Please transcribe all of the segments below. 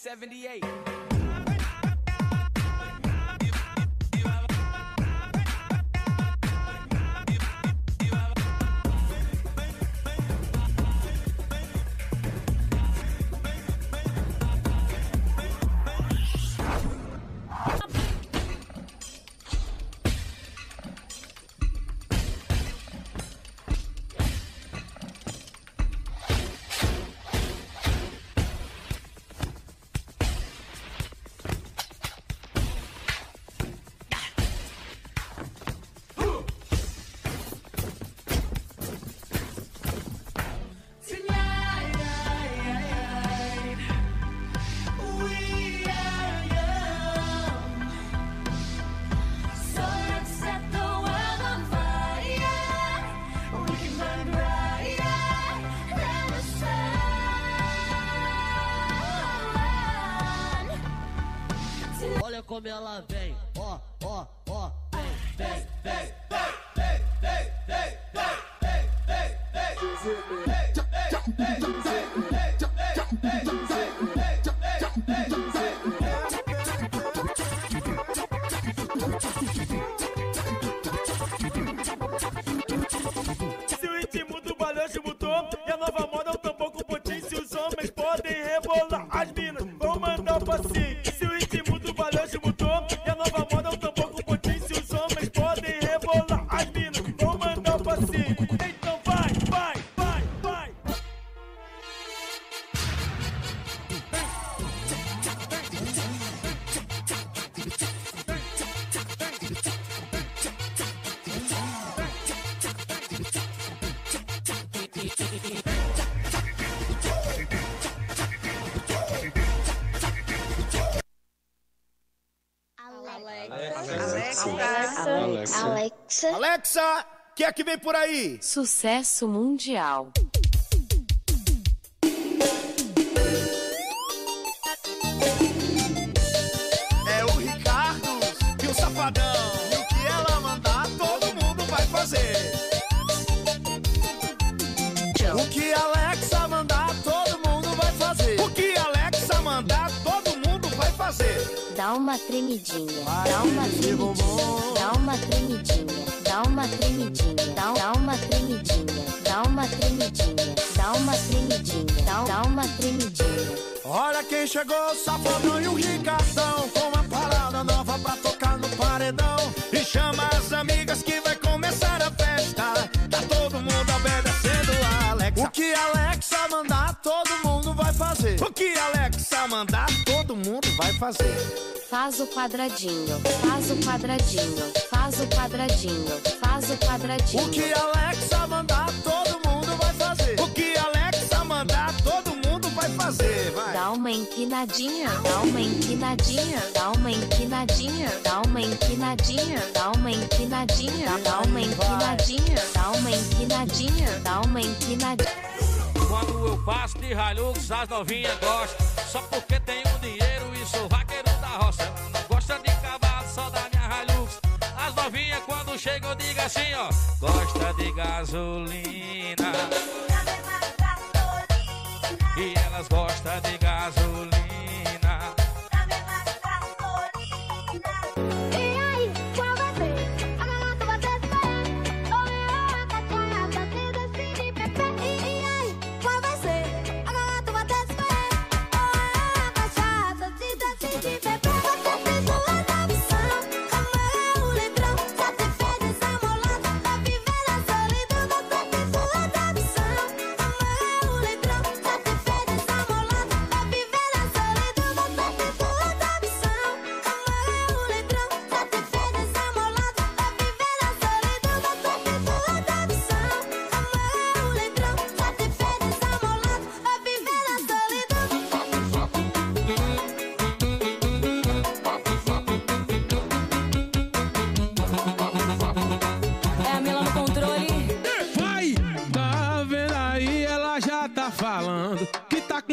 78. Ela vem, ó, ó, ó, vem, vem, vem. Se o ritmo do balanço mudou e a nova moda é o tambor com potência, os homens podem rebolar. As minas Sucesso mundial. Dá uma tremidinha, dá uma tremidinha, dá uma tremidinha, dá uma tremidinha, dá, uma tremidinha, dá uma tremidinha, dá uma tremidinha, dá, dá uma tremidinha. Olha quem chegou, Safadão e o Ricardão Com uma parada nova pra tocar no paredão. E chama as amigas que vai começar a festa. Tá todo mundo obedecendo a Alexa. O que Alexa mandar, todo mundo vai fazer. O que Alexa mandar, todo mundo vai fazer Faz o quadradinho, faz o quadradinho, faz o quadradinho, faz o quadradinho. O que Alexa mandar, todo mundo vai fazer O que Alexa mandar, todo mundo vai fazer Vai Dá uma empinadinha, dá uma empinadinha, dá uma empinadinha, dá uma empinadinha, dá uma empinadinha, dá uma empinadinha, dá uma empinadinha, dá uma empinadinha. Quando eu passo de Hilux, as novinhas gostam. Só porque tenho dinheiro e sou vaqueiro gosta de cavalo, só da minha Hilux. As novinhas, quando chegam, diga assim, ó. Gosta de gasolina. E elas gostam de gasolina.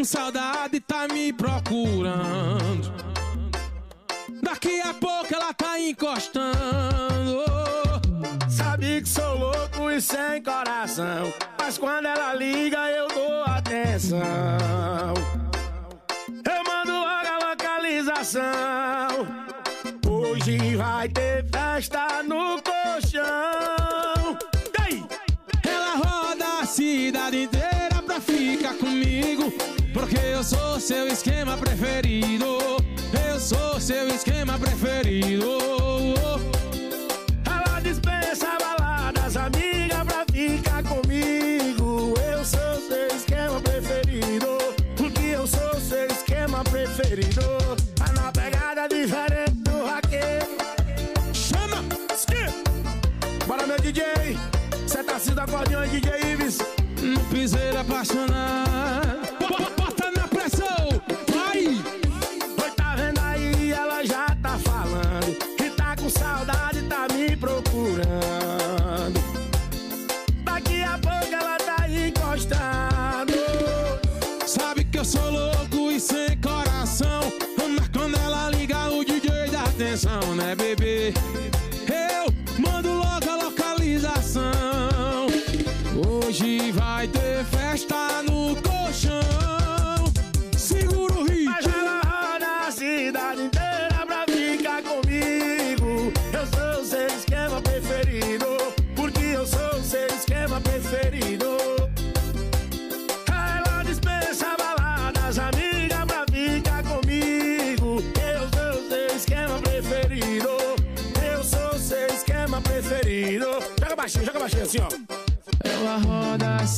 Saudade tá me procurando. Daqui a pouco ela tá encostando. Sabe que sou louco e sem coração. Mas quando ela liga, eu dou atenção. Eu mando localização. Hoje vai ter festa no colchão. Ela roda a cidade inteira pra ficar comigo. Porque eu sou seu esquema preferido. Eu sou seu esquema preferido.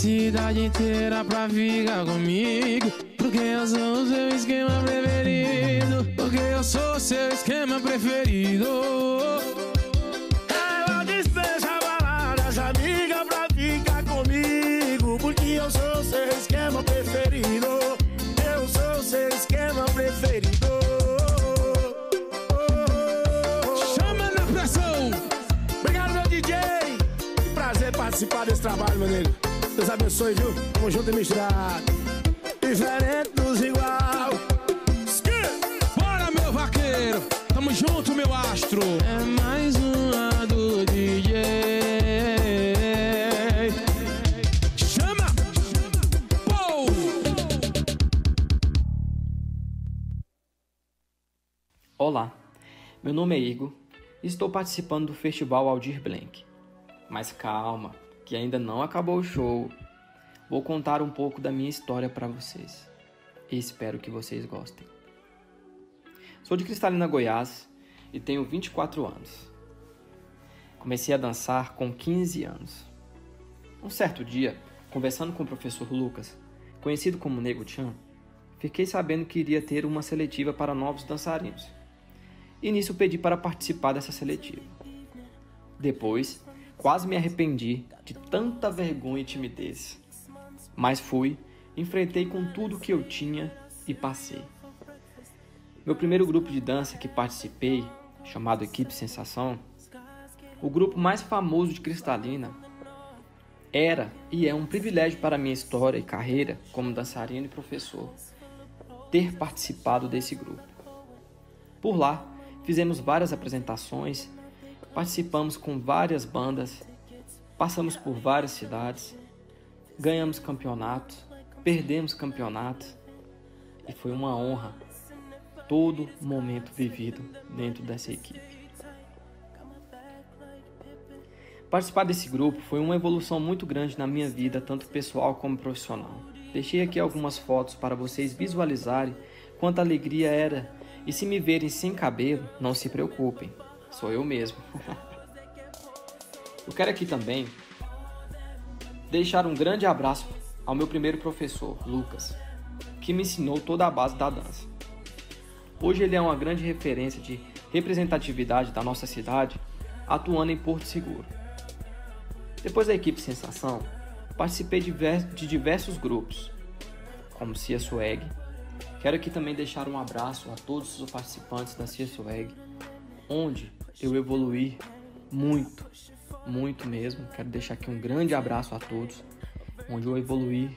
Cidade inteira pra ficar comigo. Porque eu sou o seu esquema preferido. Porque eu sou o seu esquema preferido. Abençoe, viu? Tamo junto e misturado. Diferente dos igual. Bora, meu vaqueiro. Tamo junto, meu astro. É mais uma do DJ. Chama. Pou. Olá, meu nome é Igor e estou participando do Festival Aldir Blanc. Mas calma, que ainda não acabou o show. Vou contar um pouco da minha história para vocês. Espero que vocês gostem. Sou de Cristalina, Goiás e tenho 24 anos. Comecei a dançar com 15 anos. Um certo dia, conversando com o professor Lucas, conhecido como Nego Chan, fiquei sabendo que iria ter uma seletiva para novos dançarinos. E nisso pedi para participar dessa seletiva. Depois, quase me arrependi de tanta vergonha e timidez. Mas fui, enfrentei com tudo que eu tinha e passei. Meu primeiro grupo de dança que participei, chamado Equipe Sensação, o grupo mais famoso de Cristalina, era e é um privilégio para minha história e carreira como dançarino e professor ter participado desse grupo. Por lá, fizemos várias apresentações, participamos com várias bandas, passamos por várias cidades, ganhamos campeonatos, perdemos campeonatos e foi uma honra todo momento vivido dentro dessa equipe. Participar desse grupo foi uma evolução muito grande na minha vida, tanto pessoal como profissional. Deixei aqui algumas fotos para vocês visualizarem quanta alegria era. E se me verem sem cabelo, não se preocupem, sou eu mesmo. eu quero aqui também deixar um grande abraço ao meu primeiro professor, Lucas, que me ensinou toda a base da dança. Hoje ele é uma grande referência de representatividade da nossa cidade, atuando em Porto Seguro. Depois da equipe Sensação, participei de ver- de diversos grupos, como Cia Swag. Quero aqui também deixar um abraço a todos os participantes da Cia Swag, onde eu evoluí muito, muito mesmo. Quero deixar aqui um grande abraço a todos, onde eu evoluí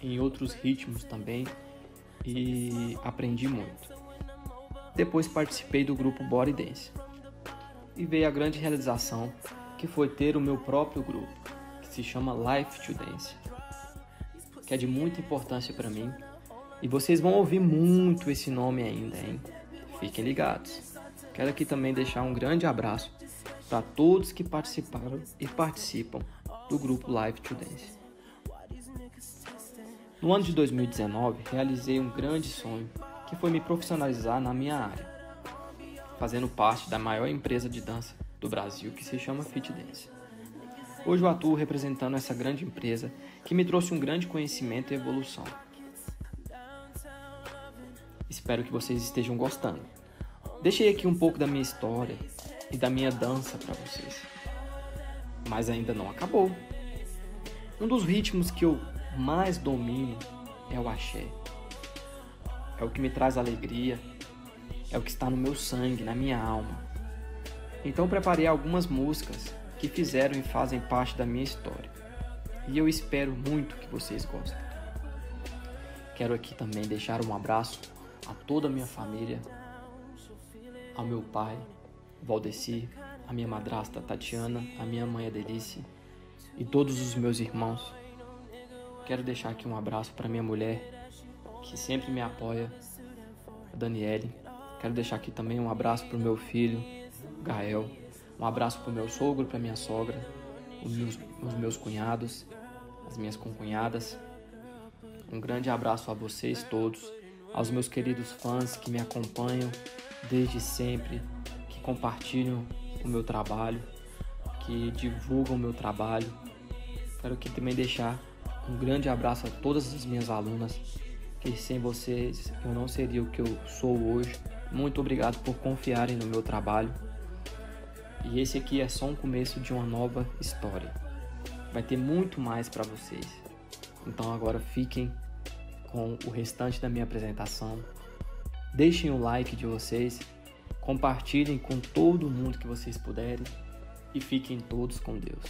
em outros ritmos também e aprendi muito. Depois participei do grupo Body Dance e veio a grande realização que foi ter o meu próprio grupo, que se chama Life to Dance, que é de muita importância para mim. E vocês vão ouvir muito esse nome ainda, hein? Fiquem ligados. Quero aqui também deixar um grande abraço para todos que participaram e participam do grupo Live to Dance. No ano de 2019, realizei um grande sonho, que foi me profissionalizar na minha área, fazendo parte da maior empresa de dança do Brasil, que se chama Fit Dance. Hoje eu atuo representando essa grande empresa que me trouxe um grande conhecimento e evolução. Espero que vocês estejam gostando. Deixei aqui um pouco da minha história e da minha dança para vocês. Mas ainda não acabou. Um dos ritmos que eu mais domino é o axé. É o que me traz alegria, é o que está no meu sangue, na minha alma. Então preparei algumas músicas que fizeram e fazem parte da minha história. E eu espero muito que vocês gostem. Quero aqui também deixar um abraço a toda a minha família, ao meu pai, Valdeci, a minha madrasta Tatiana, a minha mãe Adelice e todos os meus irmãos. Quero deixar aqui um abraço para minha mulher, que sempre me apoia, a Daniele. Quero deixar aqui também um abraço para o meu filho, Gael. Um abraço para o meu sogro, para minha sogra, os meus, os meus cunhados, as minhas concunhadas. Um grande abraço a vocês todos, aos meus queridos fãs que me acompanham desde sempre, compartilham o meu trabalho, que divulgam o meu trabalho. Quero aqui também deixar um grande abraço a todas as minhas alunas, que sem vocês eu não seria o que eu sou hoje. Muito obrigado por confiarem no meu trabalho. E esse aqui é só um começo de uma nova história. Vai ter muito mais para vocês. Então agora fiquem com o restante da minha apresentação. Deixem o like de vocês, compartilhem com todo mundo que vocês puderem e fiquem todos com Deus.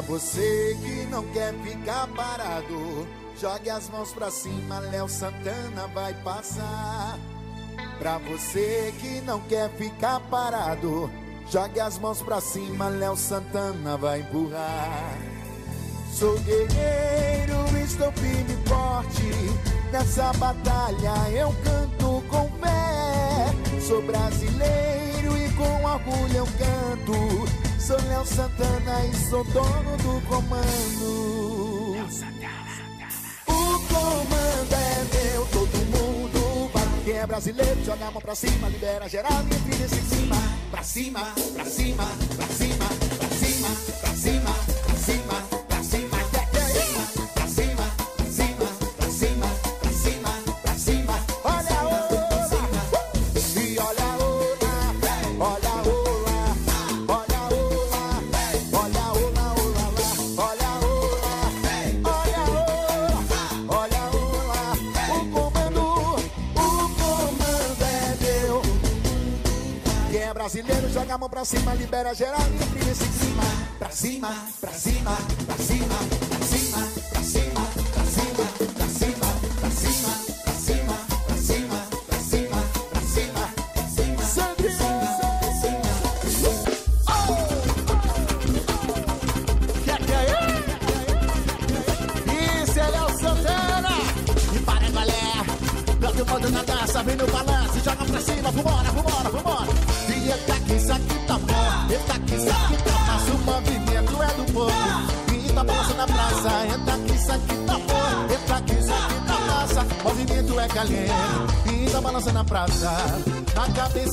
Pra você que não quer ficar parado, jogue as mãos pra cima, Léo Santana vai passar. Pra você que não quer ficar parado, jogue as mãos pra cima, Léo Santana vai empurrar. Sou guerreiro, estou firme e forte. Nessa batalha eu canto com fé. Sou brasileiro e com orgulho eu canto. Sou Léo Santana e sou dono do comando. O comando é meu, todo mundo vai. Quem é brasileiro, joga a mão pra cima, libera geral e empina em cima. Pra cima, pra cima, pra cima, pra cima, pra cima, libera geral e cima. Pra cima, pra cima, pra cima, pra cima, pra cima,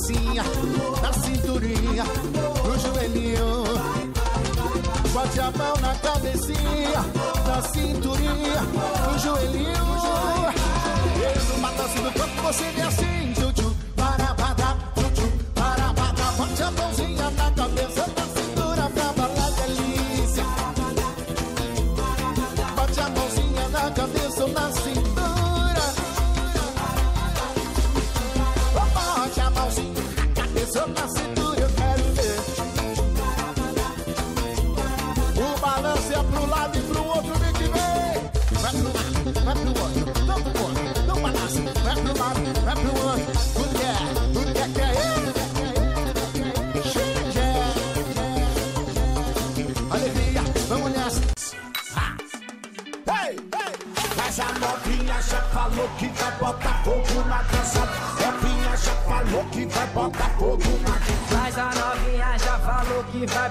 cabecinha, na cinturinha, no joelhinho. Bote a mão na cabecinha, na cinturinha, no joelhinho. E no balanço do corpo você vê assim, tchu-tchu, para, para, tchu-tchu, para, para. Bote a mãozinha na cabeça, na cintura, pra balar delícia. Bote a mãozinha na cabeça na cintura. Na cintura, eu quero ver. O balanço é pro lado e pro outro, vem que vem. Vai pro lado, vai pro outro, tanto pro outro, não. Vai pro lado, vai pro outro, tudo que é, tudo que é, que é alegria, vamos nessa. Ei, ei. Mas a novinha já falou que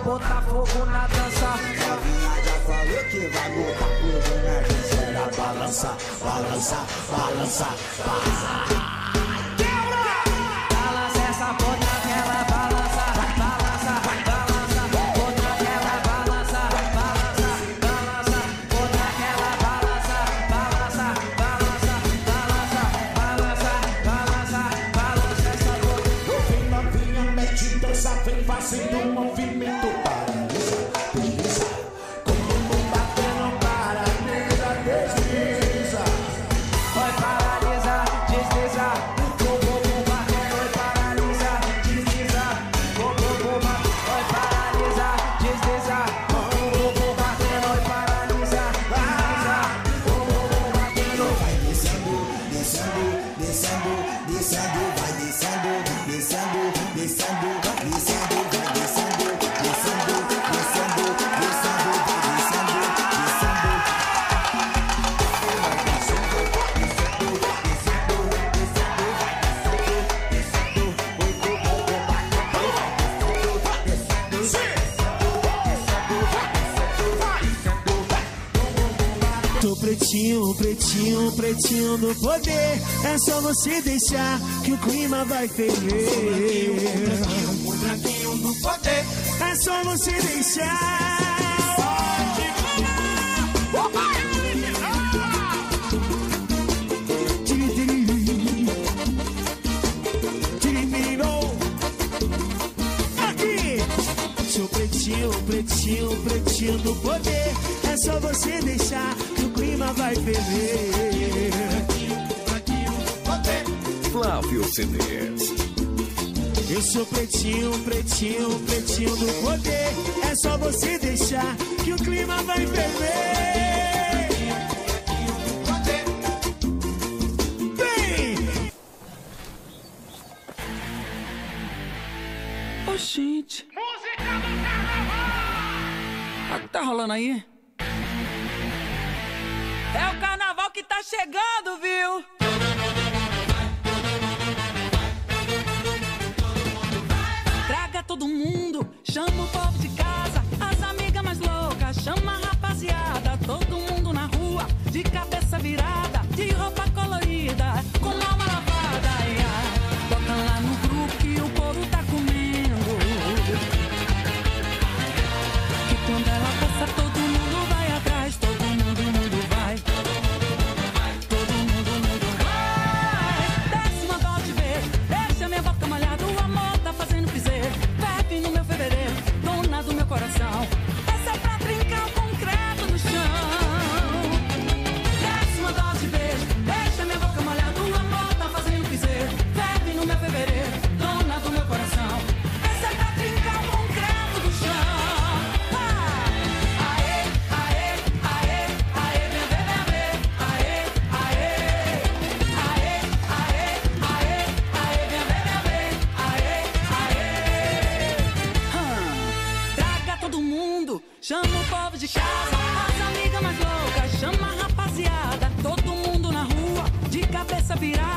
botar fogo na dança. Novinha já falou que vai botar fogo na dança. Balança, balança, balança. Balança pretinho, pretinho, do poder. É só você deixar que o clima vai ferver. Pretinho do poder. É só você deixar. Seu pretinho, pretinho, pretinho do poder. É só você deixar o vai ferver. Flávio CDs. Eu sou pretinho, pretinho, pretinho do poder. É só você deixar que o clima vai ferver. Vem! Ô, gente. O que tá rolando aí? É o carnaval que tá chegando, viu? Traga todo mundo, chama o povo de casa, as amigas mais loucas, chama a rapaziada, todo mundo na rua, de cabeça virada, virá.